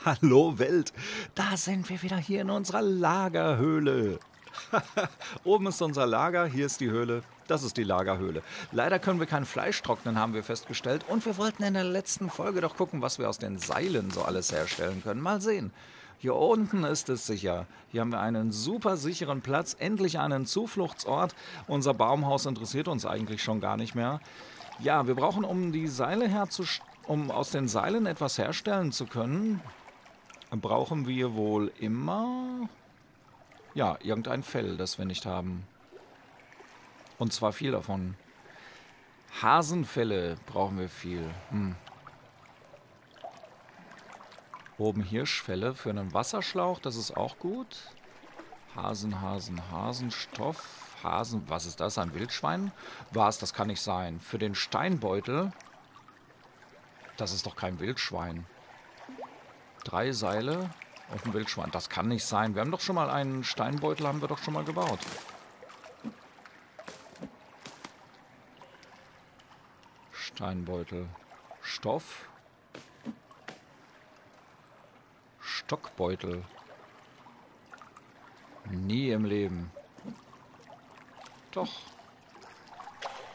Hallo Welt, da sind wir wieder hier in unserer Lagerhöhle. Oben ist unser Lager, hier ist die Höhle. Das ist die Lagerhöhle. Leider können wir kein Fleisch trocknen, haben wir festgestellt. Und wir wollten in der letzten Folge doch gucken, was wir aus den Seilen so alles herstellen können. Mal sehen. Hier unten ist es sicher. Hier haben wir einen super sicheren Platz, endlich einen Zufluchtsort. Unser Baumhaus interessiert uns eigentlich schon gar nicht mehr. Ja, wir brauchen, um die Seile herzustellen, um aus den Seilen etwas herstellen zu können, brauchen wir wohl immer ja, irgendein Fell, das wir nicht haben. Und zwar viel davon. Hasenfelle brauchen wir viel. Hm. Oben Hirschfelle für einen Wasserschlauch, das ist auch gut. Hasen, Hasen, Hasenstoff. Hasen, was ist das? Ein Wildschwein? Was? Das kann nicht sein. Für den Steinbeutel. Das ist doch kein Wildschwein. Drei Seile und ein Wildschwein. Das kann nicht sein. Wir haben doch schon mal einen Steinbeutel, haben wir doch schon mal gebaut. Steinbeutel. Stoff. Stockbeutel. Nie im Leben. Doch.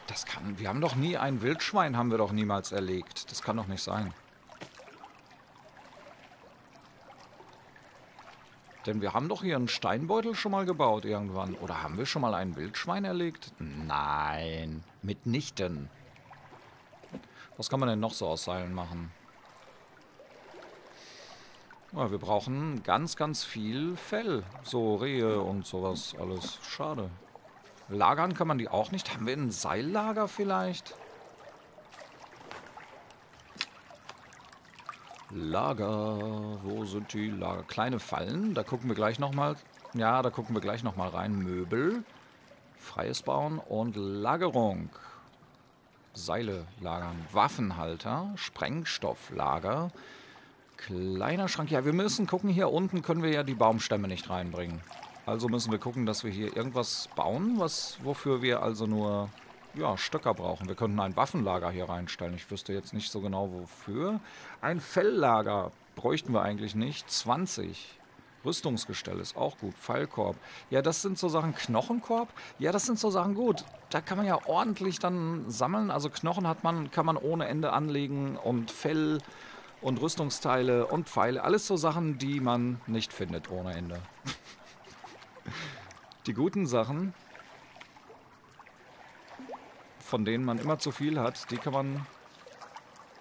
Das kann. Wir haben doch nie ein Wildschwein, haben wir doch niemals erlegt. Das kann doch nicht sein. Denn wir haben doch hier einen Steinbeutel schon mal gebaut irgendwann. Oder haben wir schon mal ein Wildschwein erlegt? Nein, mitnichten. Was kann man denn noch so aus Seilen machen? Ja, wir brauchen ganz, ganz viel Fell. So Rehe und sowas alles. Schade. Lagern kann man die auch nicht. Haben wir ein Seillager vielleicht? Lager. Wo sind die Lager? Kleine Fallen. Da gucken wir gleich nochmal. Ja, da gucken wir gleich nochmal rein. Möbel. Freies Bauen und Lagerung. Seile lagern. Waffenhalter. Sprengstofflager. Kleiner Schrank. Ja, wir müssen gucken. Hier unten können wir ja die Baumstämme nicht reinbringen. Also müssen wir gucken, dass wir hier irgendwas bauen, was, wofür wir also nur ja, Stöcker brauchen. Wir könnten ein Waffenlager hier reinstellen. Ich wüsste jetzt nicht so genau wofür. Ein Felllager bräuchten wir eigentlich nicht. 20. Rüstungsgestell ist auch gut. Pfeilkorb. Ja, das sind so Sachen. Knochenkorb? Ja, das sind so Sachen gut. Da kann man ja ordentlich dann sammeln. Also Knochen hat man, kann man ohne Ende anlegen und Fell und Rüstungsteile und Pfeile. Alles so Sachen, die man nicht findet ohne Ende. die guten Sachen von denen man immer zu viel hat, die kann man,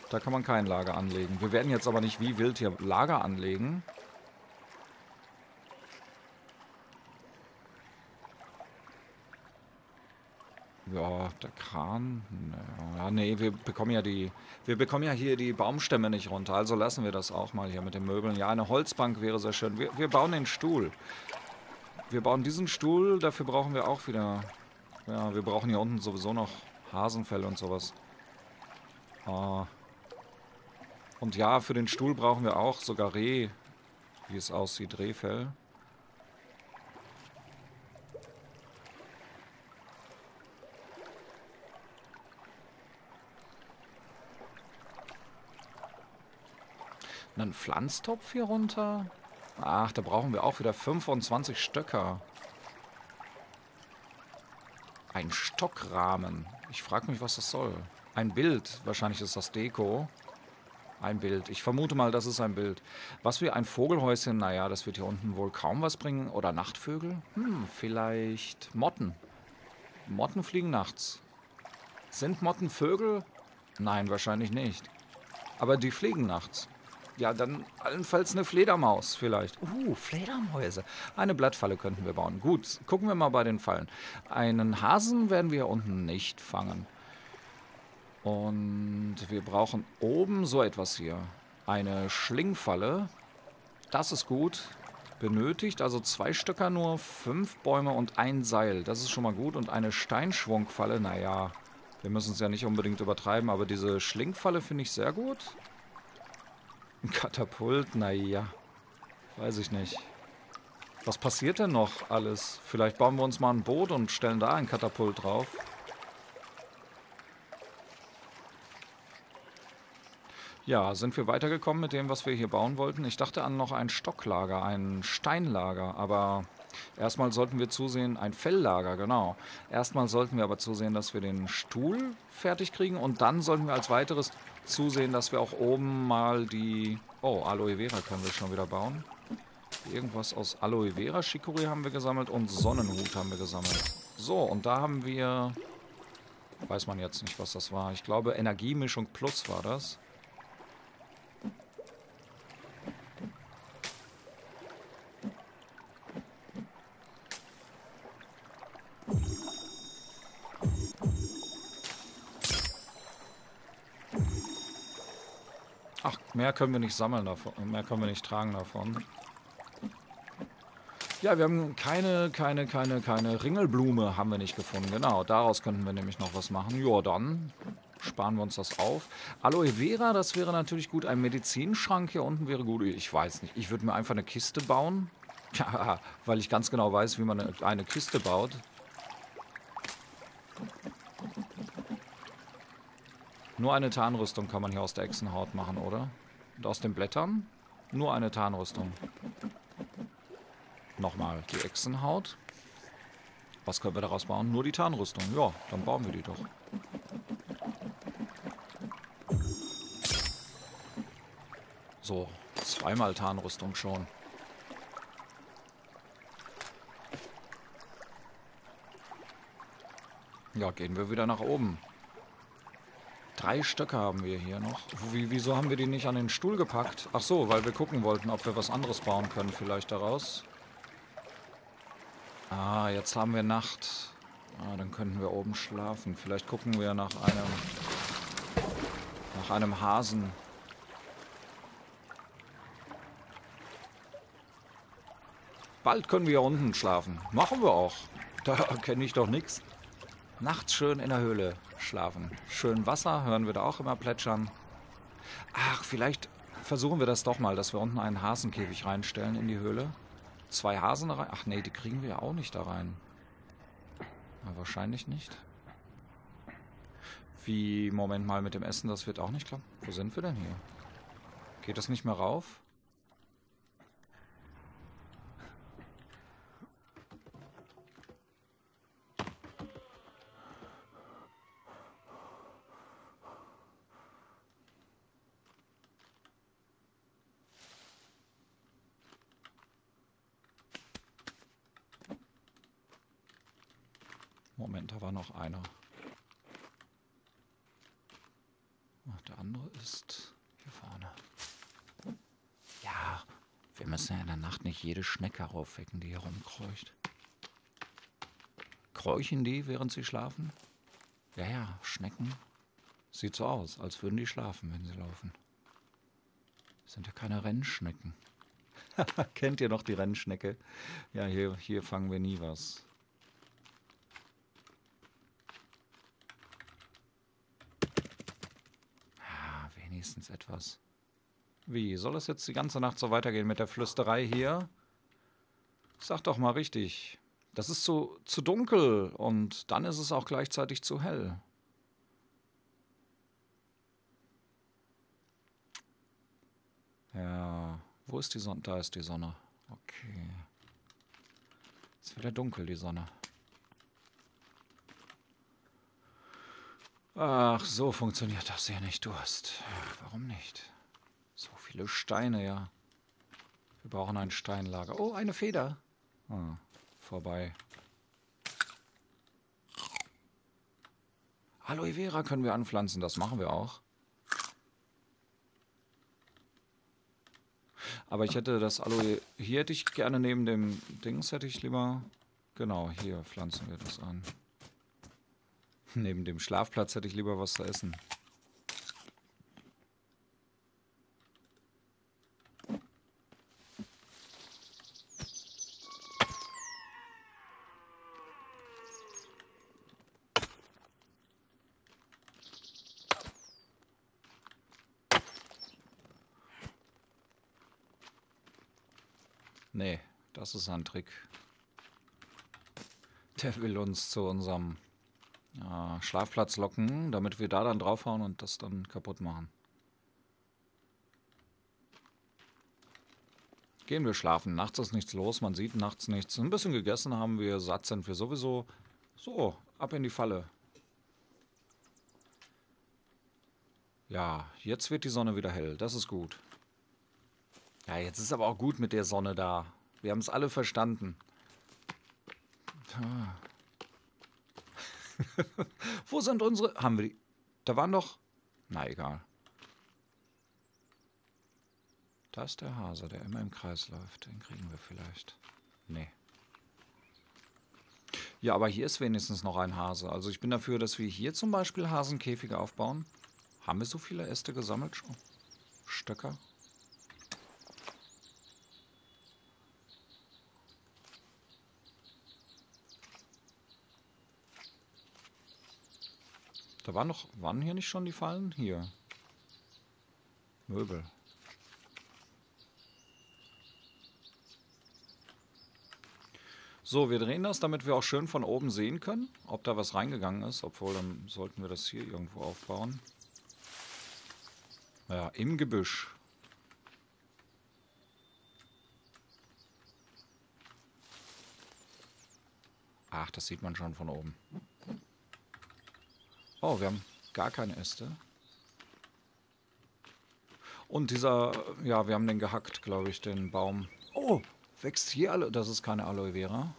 da kann man kein Lager anlegen. Wir werden jetzt aber nicht wie wild hier Lager anlegen. Ja, der Kran. Ja, nee, wir bekommen ja die. Wir bekommen ja hier die Baumstämme nicht runter. Also lassen wir das auch mal hier mit den Möbeln. Ja, eine Holzbank wäre sehr schön. Wir, wir bauen den Stuhl. Wir bauen diesen Stuhl, dafür brauchen wir auch wieder. Ja, wir brauchen hier unten sowieso noch Hasenfell und sowas. Ah. Und ja, für den Stuhl brauchen wir auch sogar Reh, wie es aussieht, Rehfell. Einen Pflanztopf hier runter? Ach, da brauchen wir auch wieder 25 Stöcker. Ein Stockrahmen. Ich frage mich, was das soll. Ein Bild. Wahrscheinlich ist das Deko. Ein Bild. Ich vermute mal, das ist ein Bild. Was wie ein Vogelhäuschen, naja, das wird hier unten wohl kaum was bringen. Oder Nachtvögel? Hm, vielleicht Motten. Motten fliegen nachts. Sind Motten Vögel? Nein, wahrscheinlich nicht. Aber die fliegen nachts. Ja, dann allenfalls eine Fledermaus vielleicht. Uh, Fledermäuse. Eine Blattfalle könnten wir bauen. Gut, gucken wir mal bei den Fallen. Einen Hasen werden wir unten nicht fangen. Und wir brauchen oben so etwas hier. Eine Schlingfalle. Das ist gut. Benötigt also zwei Stöcker nur, fünf Bäume und ein Seil. Das ist schon mal gut. Und eine Steinschwungfalle, naja, wir müssen es ja nicht unbedingt übertreiben, aber diese Schlingfalle finde ich sehr gut. Ein Katapult? Naja. Weiß ich nicht. Was passiert denn noch alles? Vielleicht bauen wir uns mal ein Boot und stellen da ein Katapult drauf. Ja, sind wir weitergekommen mit dem, was wir hier bauen wollten? Ich dachte an noch ein Stocklager, ein Steinlager, aber erstmal sollten wir zusehen, ein Felllager, genau. Erstmal sollten wir aber zusehen, dass wir den Stuhl fertig kriegen und dann sollten wir als weiteres zusehen, dass wir auch oben mal die... Oh, Aloe Vera können wir schon wieder bauen. Irgendwas aus Aloe Vera Chicorée haben wir gesammelt und Sonnenhut haben wir gesammelt. So, und da haben wir... Weiß man jetzt nicht, was das war. Ich glaube, Energiemischung Plus war das. Ach, mehr können wir nicht sammeln davon. Mehr können wir nicht tragen davon. Ja, wir haben keine, keine, keine, keine Ringelblume haben wir nicht gefunden. Genau, daraus könnten wir nämlich noch was machen. Ja, dann sparen wir uns das auf. Aloe Vera, das wäre natürlich gut. Ein Medizinschrank hier unten wäre gut. Ich weiß nicht. Ich würde mir einfach eine Kiste bauen. Ja, weil ich ganz genau weiß, wie man eine, eine Kiste baut. Nur eine Tarnrüstung kann man hier aus der Echsenhaut machen, oder? Und aus den Blättern? Nur eine Tarnrüstung. Nochmal die Echsenhaut. Was können wir daraus bauen? Nur die Tarnrüstung. Ja, dann bauen wir die doch. So, zweimal Tarnrüstung schon. Ja, gehen wir wieder nach oben. Drei Stöcke haben wir hier noch. Wie, wieso haben wir die nicht an den Stuhl gepackt? Ach so, weil wir gucken wollten, ob wir was anderes bauen können vielleicht daraus. Ah, jetzt haben wir Nacht. Ah, dann könnten wir oben schlafen. Vielleicht gucken wir nach einem... nach einem Hasen. Bald können wir unten schlafen. Machen wir auch. Da kenne ich doch nichts. Nachts schön in der Höhle schlafen. Schön Wasser, hören wir da auch immer plätschern. Ach, vielleicht versuchen wir das doch mal, dass wir unten einen Hasenkäfig reinstellen in die Höhle. Zwei Hasen rein. Ach nee, die kriegen wir ja auch nicht da rein. Na, wahrscheinlich nicht. Wie, Moment mal, mit dem Essen, das wird auch nicht klappen. Wo sind wir denn hier? Geht das nicht mehr rauf? Moment, da war noch einer. Ach, der andere ist hier vorne. Ja, wir müssen ja in der Nacht nicht jede Schnecke aufwecken, die hier rumkreucht. Kräuchen die, während sie schlafen? Ja, ja, Schnecken. Sieht so aus, als würden die schlafen, wenn sie laufen. sind ja keine Rennschnecken. Kennt ihr noch die Rennschnecke? Ja, hier, hier fangen wir nie was. Wenigstens etwas. Wie, soll es jetzt die ganze Nacht so weitergehen mit der Flüsterei hier? Sag doch mal richtig. Das ist zu, zu dunkel und dann ist es auch gleichzeitig zu hell. Ja, wo ist die Sonne? Da ist die Sonne. Okay. Ist wieder dunkel, die Sonne. Ach, so funktioniert das ja nicht. Durst. Warum nicht? So viele Steine, ja. Wir brauchen ein Steinlager. Oh, eine Feder. Ah, vorbei. Aloe Vera können wir anpflanzen. Das machen wir auch. Aber ich hätte das Aloe... Hier hätte ich gerne neben dem Dings hätte ich lieber... Genau, hier pflanzen wir das an. Neben dem Schlafplatz hätte ich lieber was zu essen. Nee, das ist ein Trick. Der will uns zu unserem äh, Schlafplatz locken, damit wir da dann draufhauen und das dann kaputt machen. Gehen wir schlafen. Nachts ist nichts los, man sieht nachts nichts. Ein bisschen gegessen haben wir, satt sind wir sowieso. So, ab in die Falle. Ja, jetzt wird die Sonne wieder hell. Das ist gut. Ja, jetzt ist aber auch gut mit der Sonne da. Wir haben es alle verstanden. Ah. Wo sind unsere... Haben wir die... Da waren doch... Na, egal. Da ist der Hase, der immer im Kreis läuft. Den kriegen wir vielleicht. Nee. Ja, aber hier ist wenigstens noch ein Hase. Also ich bin dafür, dass wir hier zum Beispiel Hasenkäfige aufbauen. Haben wir so viele Äste gesammelt schon? Stöcker? Da waren noch, waren hier nicht schon die Fallen? Hier. Möbel. So, wir drehen das, damit wir auch schön von oben sehen können, ob da was reingegangen ist. Obwohl, dann sollten wir das hier irgendwo aufbauen. Ja, im Gebüsch. Ach, das sieht man schon von oben. Oh, wir haben gar keine Äste. Und dieser, ja, wir haben den gehackt, glaube ich, den Baum. Oh, Wächst hier alle... Das ist keine Aloe Vera.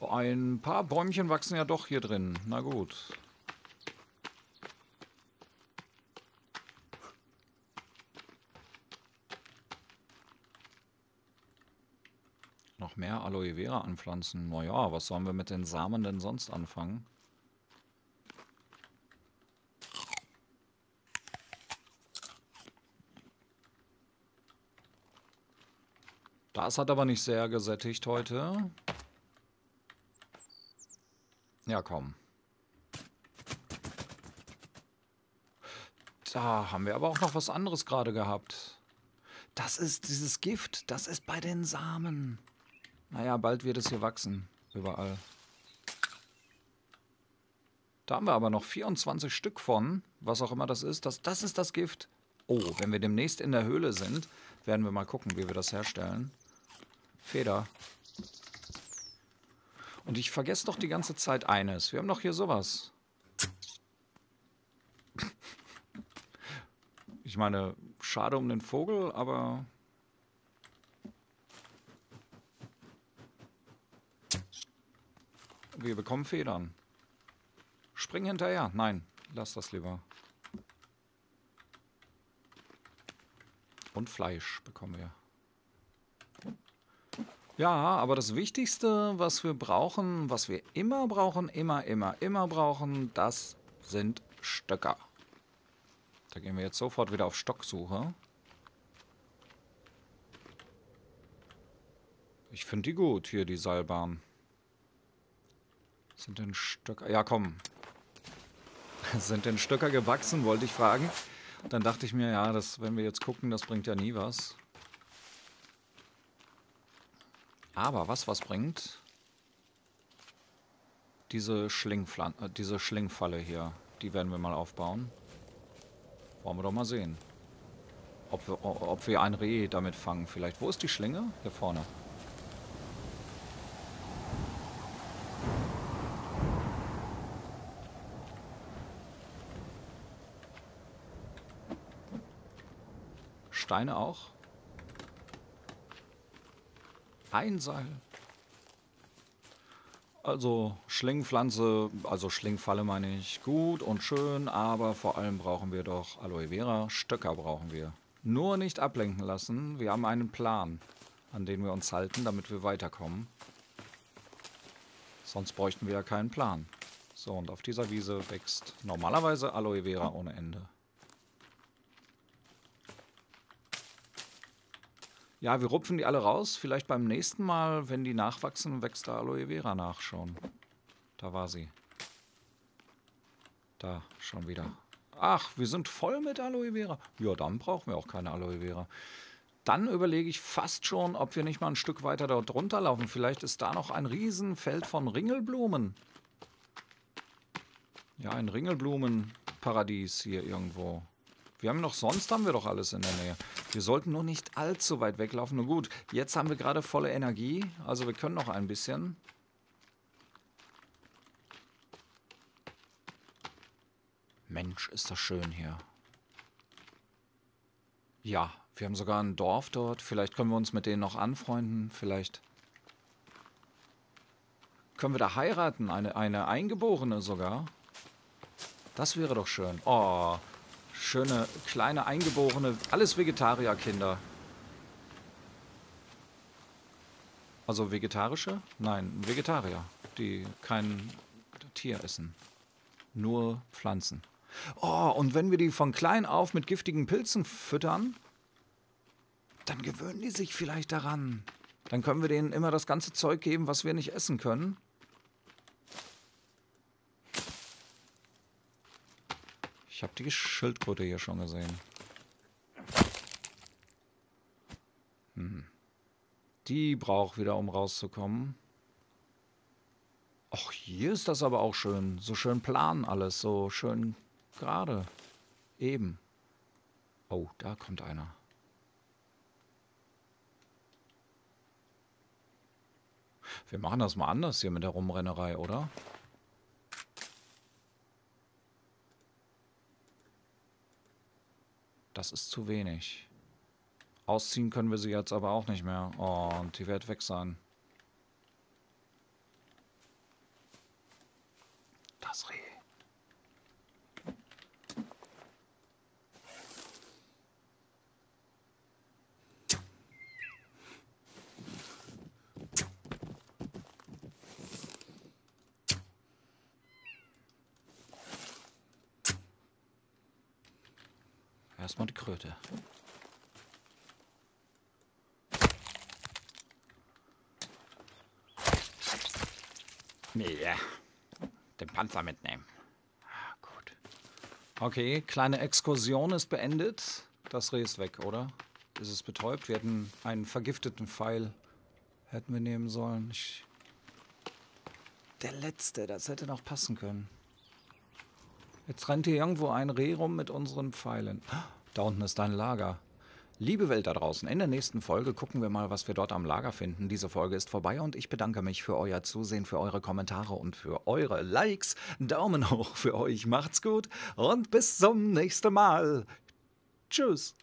Ein paar Bäumchen wachsen ja doch hier drin. Na gut. Noch mehr Aloe Vera anpflanzen. Naja, was sollen wir mit den Samen denn sonst anfangen? Das hat aber nicht sehr gesättigt heute. Ja, komm. Da haben wir aber auch noch was anderes gerade gehabt. Das ist dieses Gift. Das ist bei den Samen. Naja, bald wird es hier wachsen. Überall. Da haben wir aber noch 24 Stück von. Was auch immer das ist. Das, das ist das Gift. Oh, wenn wir demnächst in der Höhle sind, werden wir mal gucken, wie wir das herstellen. Feder. Und ich vergesse doch die ganze Zeit eines. Wir haben doch hier sowas. Ich meine, schade um den Vogel, aber... Wir bekommen Federn. Spring hinterher. Nein, lass das lieber. Und Fleisch bekommen wir. Ja, aber das Wichtigste, was wir brauchen, was wir immer brauchen, immer, immer, immer brauchen, das sind Stöcker. Da gehen wir jetzt sofort wieder auf Stocksuche. Ich finde die gut, hier die Seilbahn. Sind denn Stöcker... Ja, komm. Sind denn Stöcker gewachsen, wollte ich fragen. Dann dachte ich mir, ja, das, wenn wir jetzt gucken, das bringt ja nie was. Aber was was bringt? Diese, Schlingflan äh, diese Schlingfalle hier, die werden wir mal aufbauen. Wollen wir doch mal sehen. Ob wir, ob wir ein Reh damit fangen vielleicht. Wo ist die Schlinge? Hier vorne. Steine auch? Ein Seil. Also Schlingpflanze, also Schlingfalle meine ich, gut und schön, aber vor allem brauchen wir doch Aloe Vera, Stöcker brauchen wir. Nur nicht ablenken lassen, wir haben einen Plan, an den wir uns halten, damit wir weiterkommen. Sonst bräuchten wir ja keinen Plan. So, und auf dieser Wiese wächst normalerweise Aloe Vera ohne Ende. Ja, wir rupfen die alle raus. Vielleicht beim nächsten Mal, wenn die nachwachsen, wächst da Aloe Vera nach schon. Da war sie. Da, schon wieder. Ach, wir sind voll mit Aloe Vera. Ja, dann brauchen wir auch keine Aloe Vera. Dann überlege ich fast schon, ob wir nicht mal ein Stück weiter dort runterlaufen. Vielleicht ist da noch ein Riesenfeld von Ringelblumen. Ja, ein Ringelblumenparadies hier irgendwo. Wir haben noch, sonst haben wir doch alles in der Nähe. Wir sollten nur nicht allzu weit weglaufen. Nur gut, jetzt haben wir gerade volle Energie. Also wir können noch ein bisschen. Mensch, ist das schön hier. Ja, wir haben sogar ein Dorf dort. Vielleicht können wir uns mit denen noch anfreunden. Vielleicht können wir da heiraten. Eine, eine Eingeborene sogar. Das wäre doch schön. Oh, schöne kleine Eingeborene. Alles Vegetarierkinder. Also vegetarische? Nein, Vegetarier, die kein Tier essen. Nur Pflanzen. Oh, und wenn wir die von klein auf mit giftigen Pilzen füttern, dann gewöhnen die sich vielleicht daran. Dann können wir denen immer das ganze Zeug geben, was wir nicht essen können. Ich habe die Schildkröte hier schon gesehen. Hm. Die braucht wieder, um rauszukommen. Ach, hier ist das aber auch schön. So schön plan alles, so schön Gerade. Eben. Oh, da kommt einer. Wir machen das mal anders hier mit der Rumrennerei, oder? Das ist zu wenig. Ausziehen können wir sie jetzt aber auch nicht mehr. Und die wird weg sein. Das Reh. Erstmal die Kröte. Nee, den Panzer mitnehmen. Ah, gut. Okay, kleine Exkursion ist beendet. Das Reh ist weg, oder? Ist es betäubt? Wir hätten einen vergifteten Pfeil hätten wir nehmen sollen. Ich Der letzte, das hätte noch passen können. Jetzt rennt hier irgendwo ein Reh rum mit unseren Pfeilen. Da unten ist dein Lager. Liebe Welt da draußen, in der nächsten Folge gucken wir mal, was wir dort am Lager finden. Diese Folge ist vorbei und ich bedanke mich für euer Zusehen, für eure Kommentare und für eure Likes. Daumen hoch für euch, macht's gut und bis zum nächsten Mal. Tschüss.